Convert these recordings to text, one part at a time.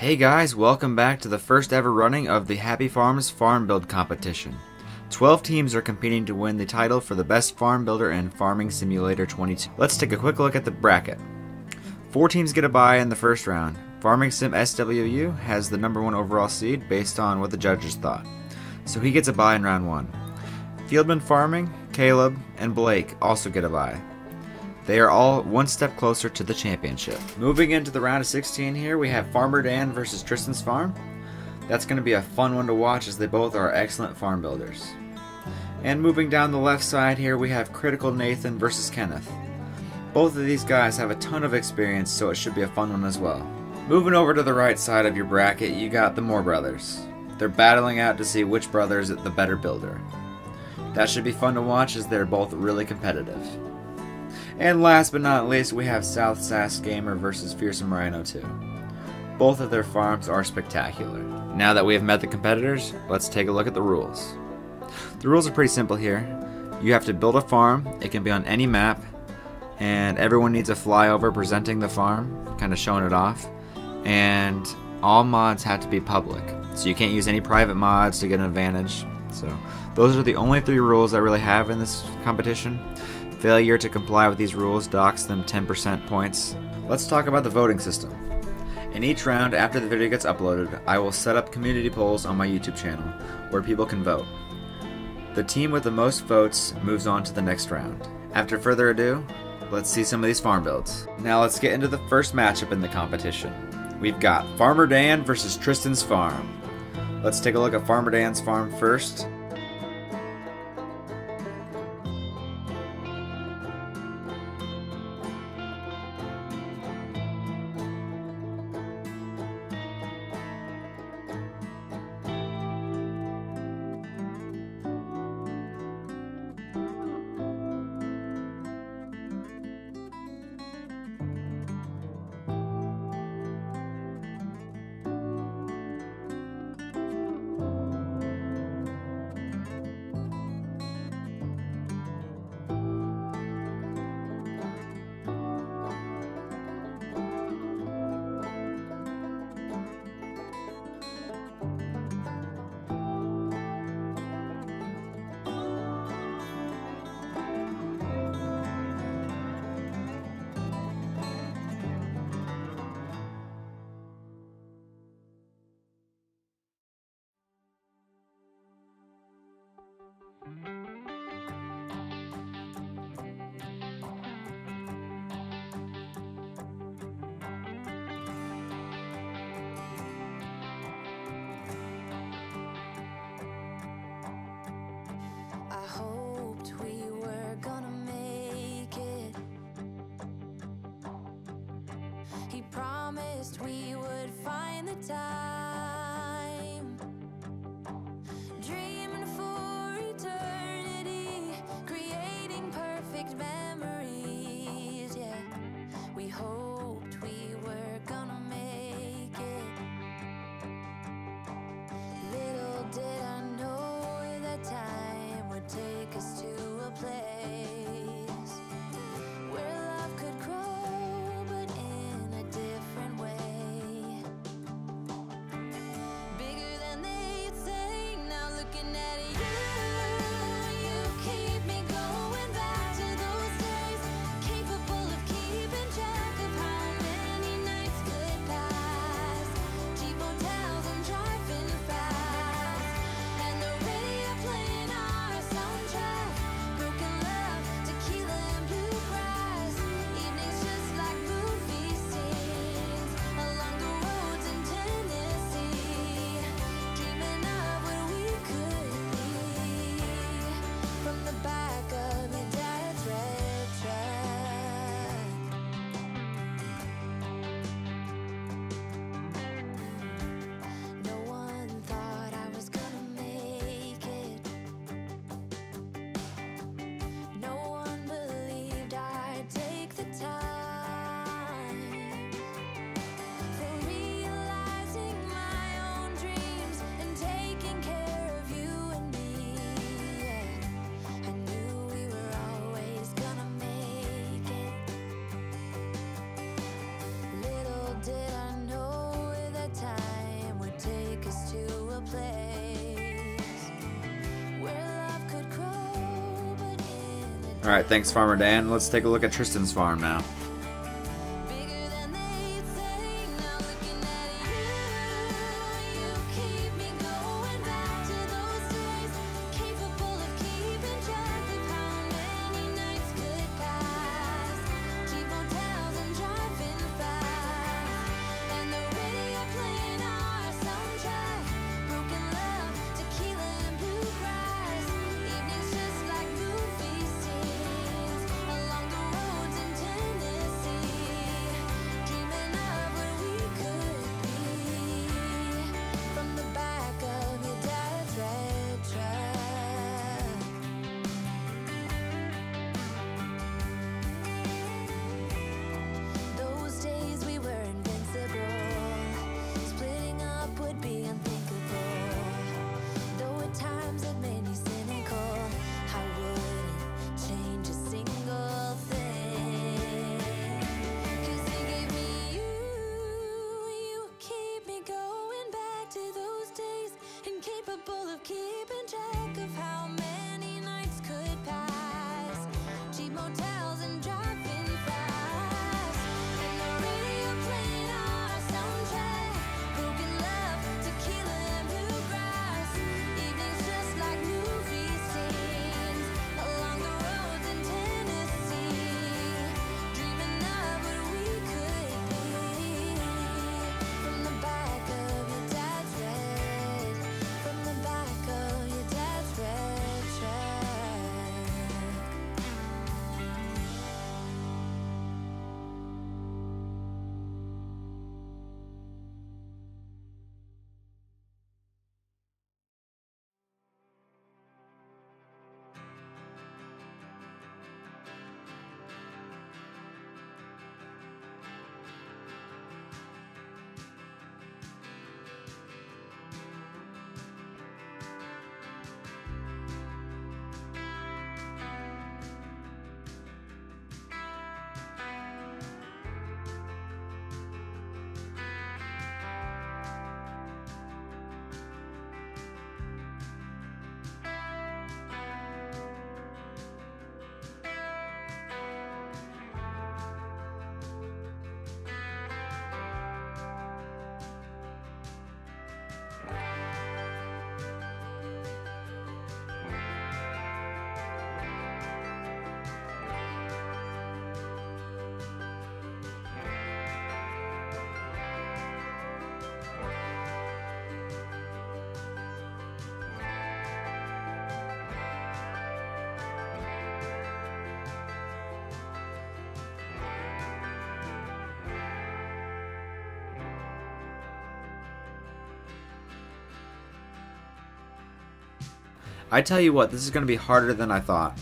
Hey guys, welcome back to the first ever running of the Happy Farms Farm Build Competition. 12 teams are competing to win the title for the best farm builder in Farming Simulator 22. Let's take a quick look at the bracket. Four teams get a bye in the first round. Farming Sim SWU has the number one overall seed based on what the judges thought. So he gets a bye in round one. Fieldman Farming, Caleb, and Blake also get a bye. They are all one step closer to the championship. Moving into the round of 16 here, we have Farmer Dan versus Trystan's Farm. That's going to be a fun one to watch as they both are excellent farm builders. And moving down the left side here, we have Critical Nathan versus Kenneth. Both of these guys have a ton of experience, so it should be a fun one as well. Moving over to the right side of your bracket, you got the Moore brothers. They're battling out to see which brother is the better builder. That should be fun to watch as they're both really competitive. And last but not least, we have South Sass Gamer versus Fearsome Rhino 2. Both of their farms are spectacular. Now that we have met the competitors, let's take a look at the rules. The rules are pretty simple here. You have to build a farm, it can be on any map, and everyone needs a flyover presenting the farm, kind of showing it off. And all mods have to be public, so you can't use any private mods to get an advantage. So those are the only three rules I really have in this competition. Failure to comply with these rules docks them 10% points. Let's talk about the voting system. In each round after the video gets uploaded, I will set up community polls on my YouTube channel where people can vote. The team with the most votes moves on to the next round. After further ado, let's see some of these farm builds. Now let's get into the first matchup in the competition. We've got Farmer Dan versus Trystan's farm. Let's take a look at Farmer Dan's farm first. He promised we would find the time. Alright, thanks Farmer Dan. Let's take a look at Trystan's farm now. I tell you what, this is going to be harder than I thought.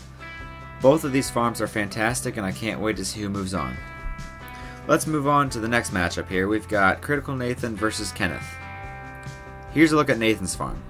Both of these farms are fantastic, and I can't wait to see who moves on. Let's move on to the next matchup here. We've got Critical Nathan versus Kenneth. Here's a look at Nathan's farm.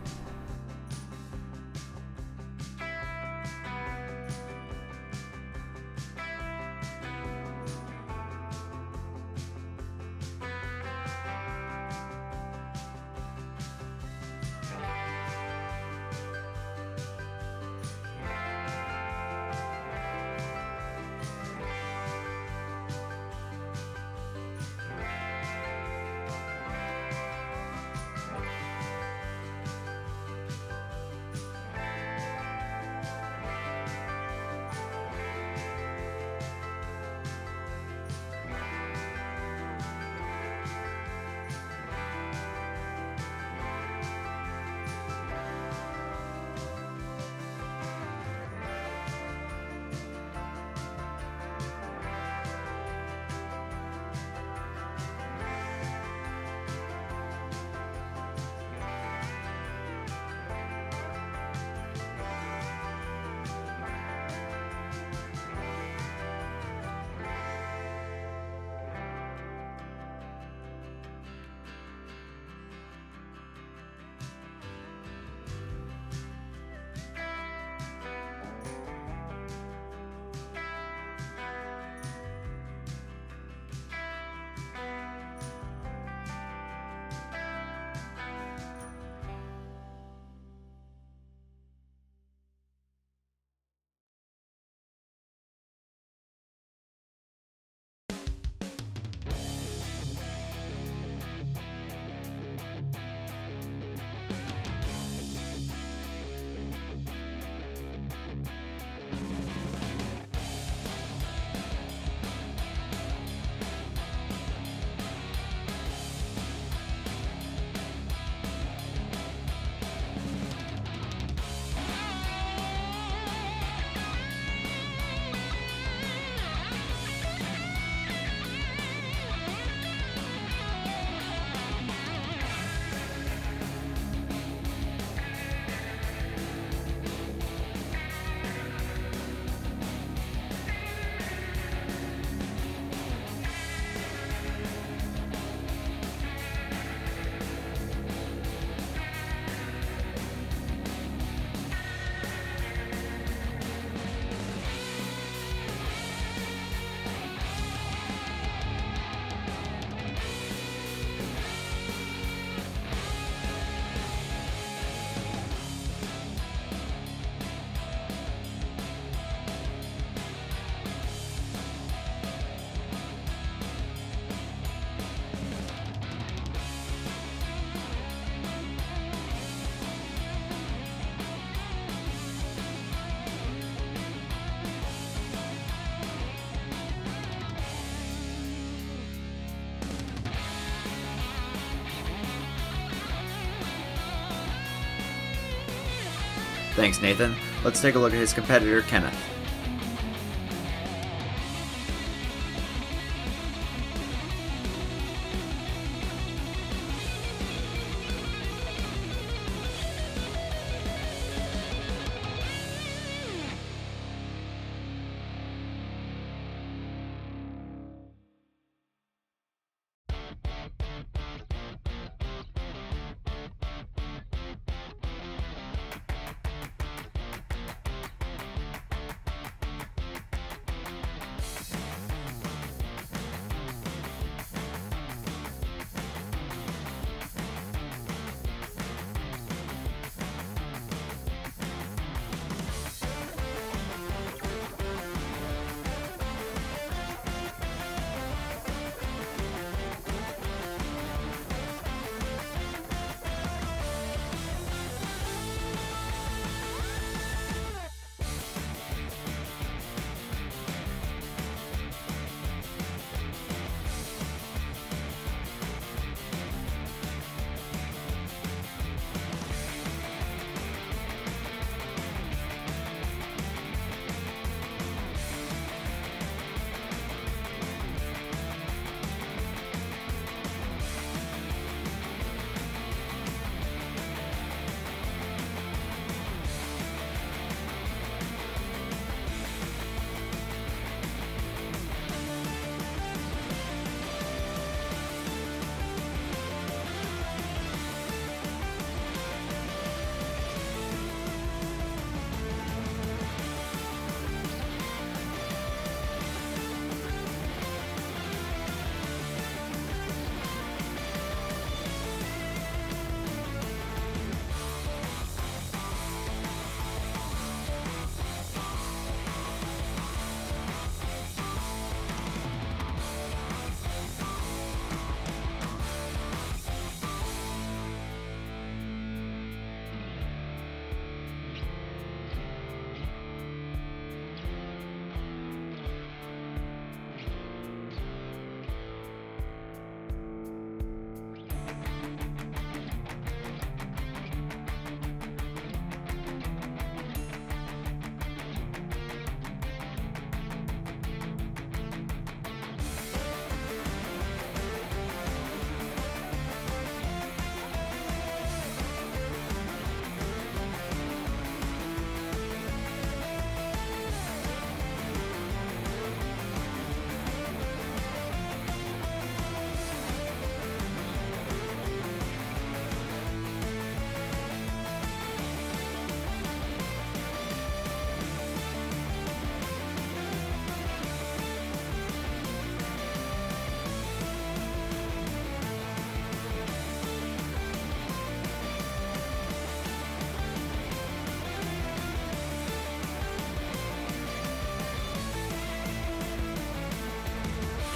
Thanks, Nathan. Let's take a look at his competitor, Kenneth.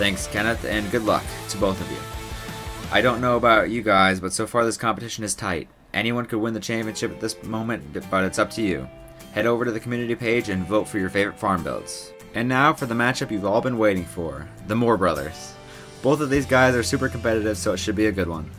Thanks, Kenneth, and good luck to both of you. I don't know about you guys, but so far this competition is tight. Anyone could win the championship at this moment, but it's up to you. Head over to the community page and vote for your favorite farm builds. And now for the matchup you've all been waiting for, the Moore brothers. Both of these guys are super competitive, so it should be a good one.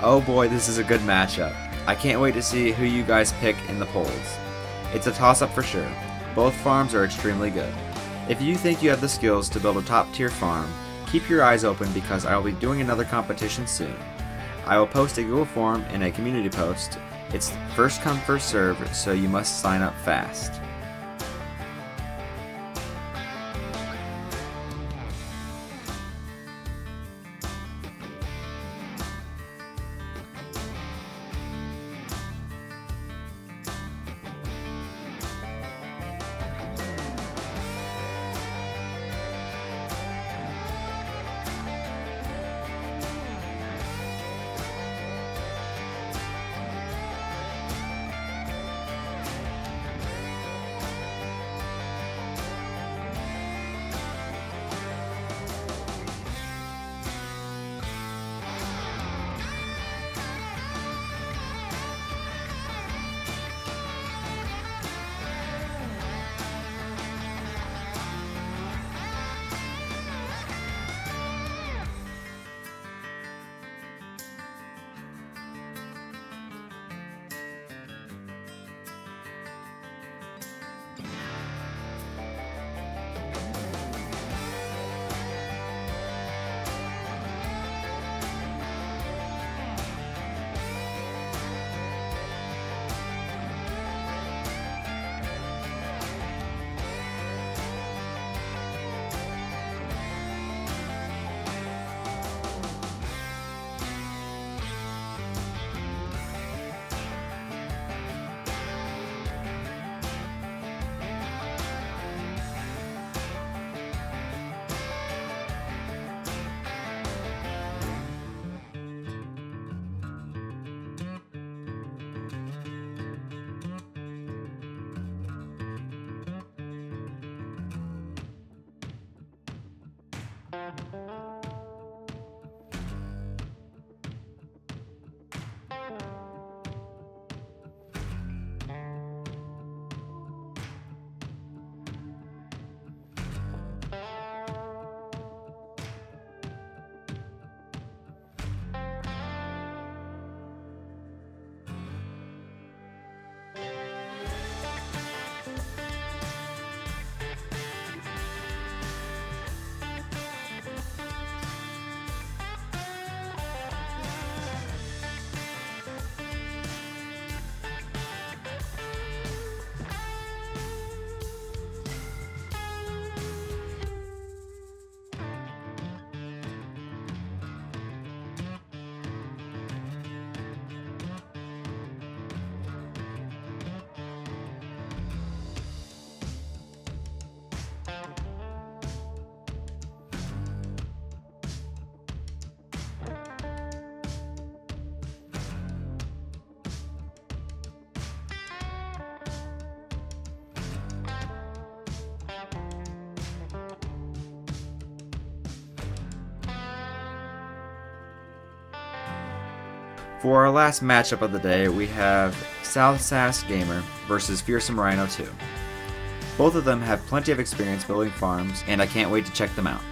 Oh boy, this is a good matchup. I can't wait to see who you guys pick in the polls. It's a toss up for sure. Both farms are extremely good. If you think you have the skills to build a top tier farm, keep your eyes open because I will be doing another competition soon. I will post a Google form in a community post. It's first come first serve, so you must sign up fast. For our last matchup of the day, we have South Sass Gamer versus Fearsome Rhino 2. Both of them have plenty of experience building farms, and I can't wait to check them out.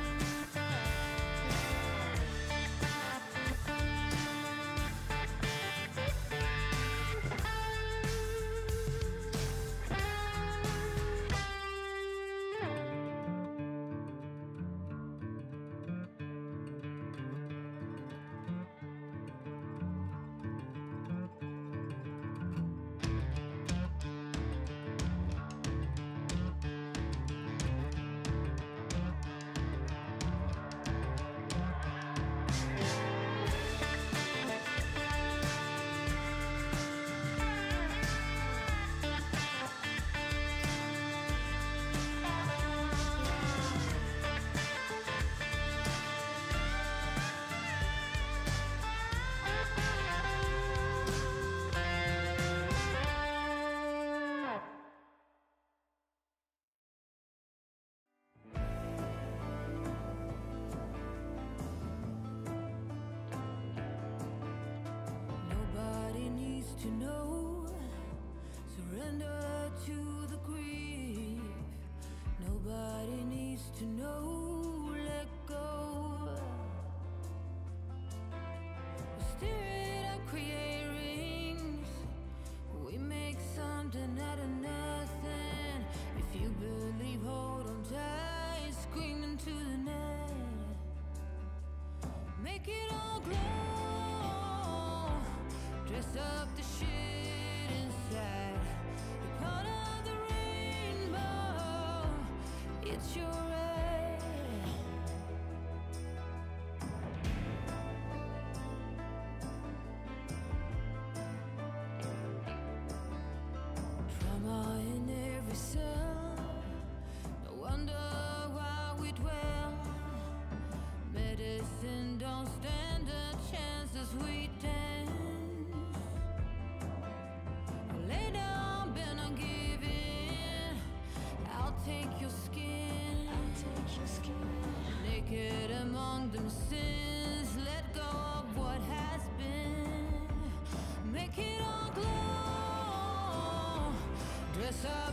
to know. Surrender to the grief. Nobody needs to know. you Dress up.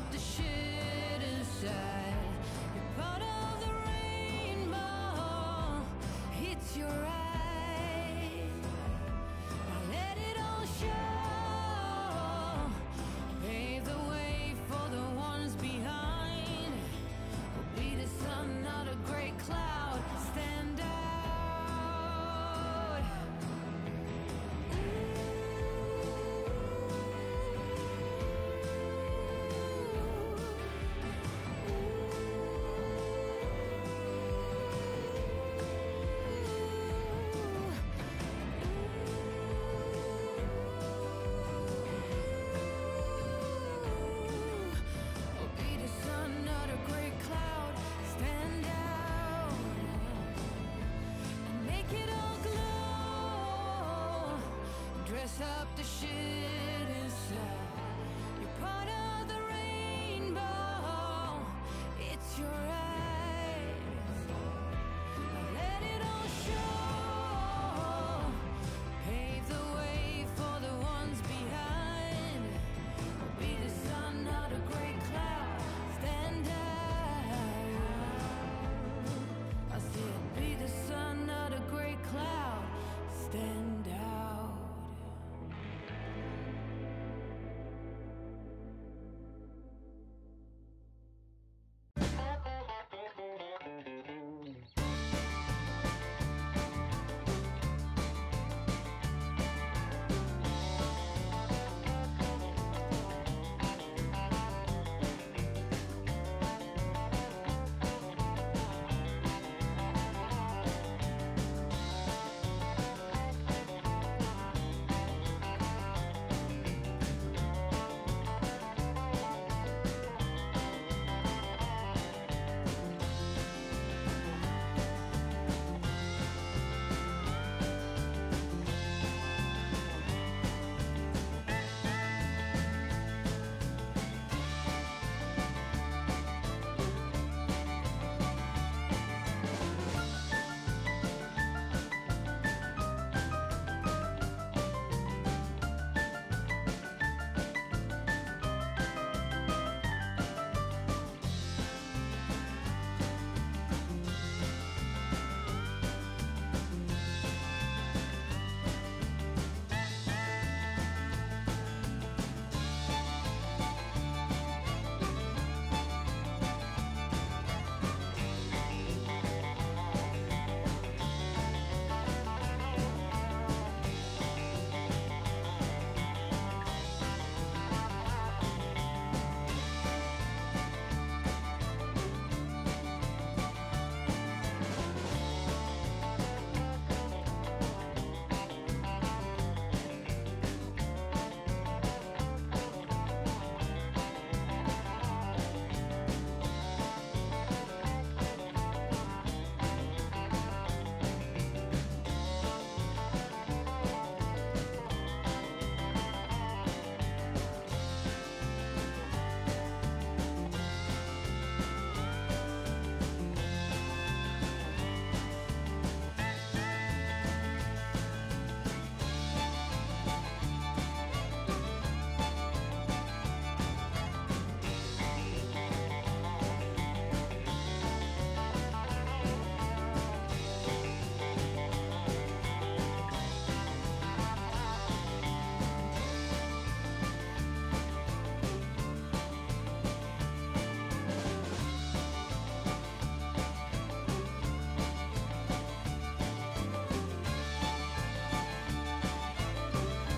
up the ship.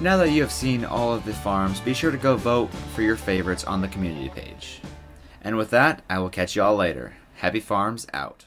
Now that you have seen all of the farms, be sure to go vote for your favorites on the community page. And with that, I will catch you all later. Happy Farms out.